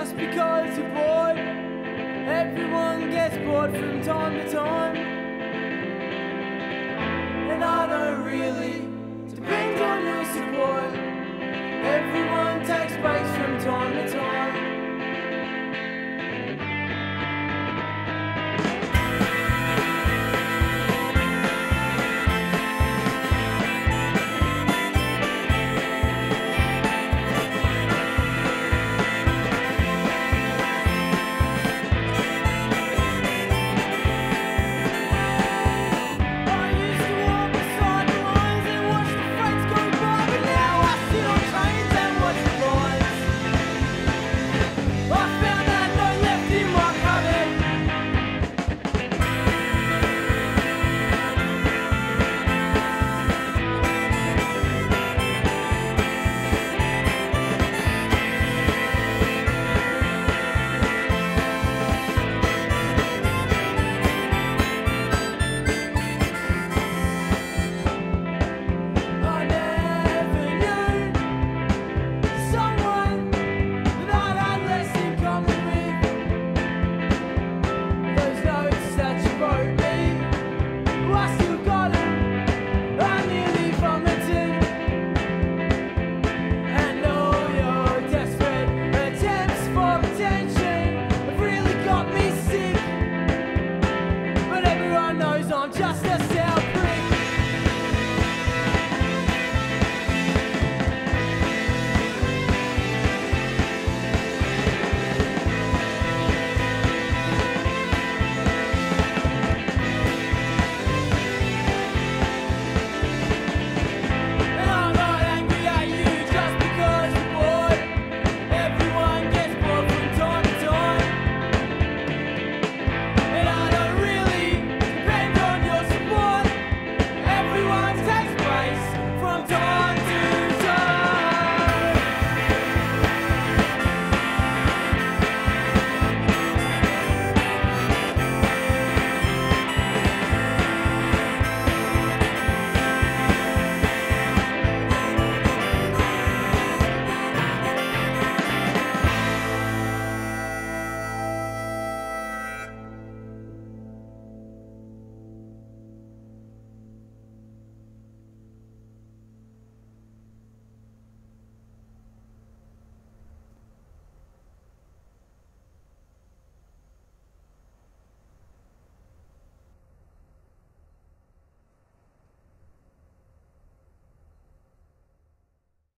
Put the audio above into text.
just because you're bored. Everyone gets bored from time to time. And I don't really